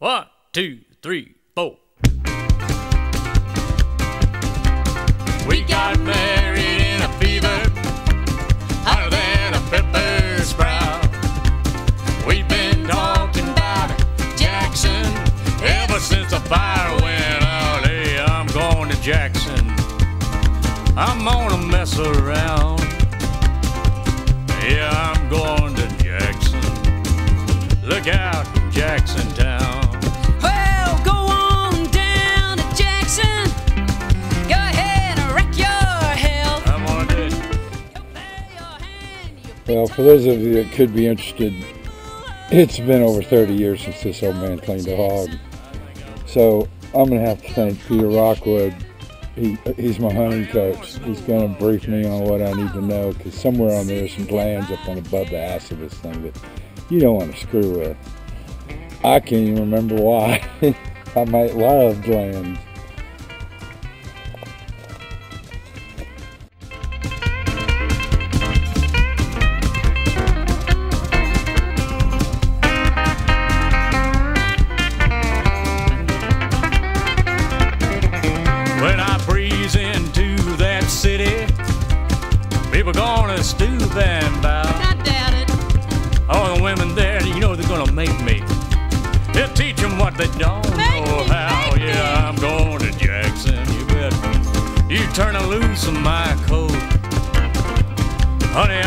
One, two, three, four. We got married in a fever, hotter than a pepper sprout. We've been talking about Jackson ever since the fire went out. Hey, I'm going to Jackson. I'm gonna mess around. Yeah, I'm going to Jackson. Look out, Jackson Town. Well, for those of you that could be interested, it's been over 30 years since this old man cleaned a hog. So I'm going to have to thank Peter Rockwood. He, he's my hunting coach. He's going to brief me on what I need to know because somewhere on there some glands up on above the ass of this thing that you don't want to screw with. I can't even remember why. I might love glands. When I breeze into that city, people gonna stoop and bow. I doubt it. All the women there, you know they're gonna make me. They'll teach them what they don't Make know me, how. Yeah, I'm going to Jackson, you bet. You turn loose of my coat. Honey,